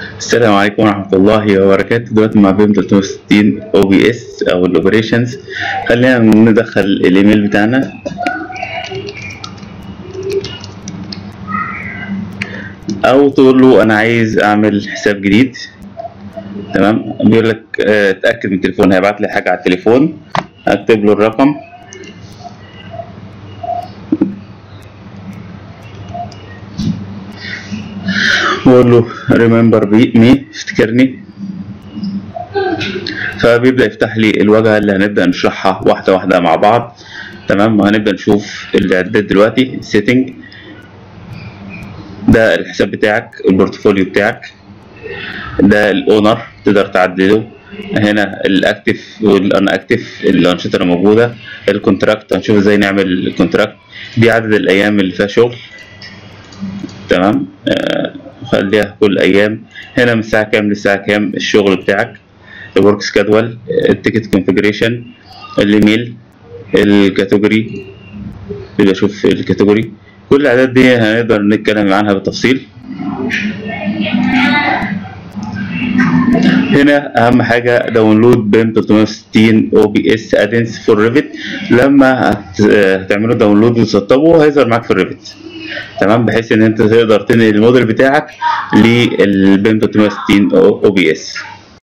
السلام عليكم ورحمة الله وبركاته. دلوقتي مع BIM 360 Ops أو ال operations خلينا ندخل الإيميل بتاعنا. أو تقول له أنا عايز أعمل حساب جديد. تمام؟ بيقول لك آه، اتاكد من التليفون هيبعت لي حاجة على التليفون. اكتب له الرقم. واقول له remember me افتكرني فبيبدأ يفتح لي الواجهة اللي هنبدأ نشرحها واحدة واحدة مع بعض تمام وهنبدأ نشوف الإعداد دلوقتي setting ده الحساب بتاعك ال portfolio بتاعك ده ال owner تقدر تعدله هنا ال active وال inactive الأنشطة اللي موجودة ال contract هنشوف إزاي نعمل ال contract دي عدد الأيام اللي فيها شغل تمام آه، خليها كل أيام. هنا من الساعة كام للساعة كام الشغل بتاعك؟ ال work schedule ال ticket configuration الإيميل ال category يبقى شوف ال category كل الأعداد دي هنقدر نتكلم عنها بالتفصيل. هنا أهم حاجة download BIM 360 Ops add-ins for Revit لما هت- هتعملوا download وتسطبه هيظهر معاك في ال Revit تمام؟ بحيث إن أنت تقدر تنقل الموديل بتاعك لل BIM 360 Ops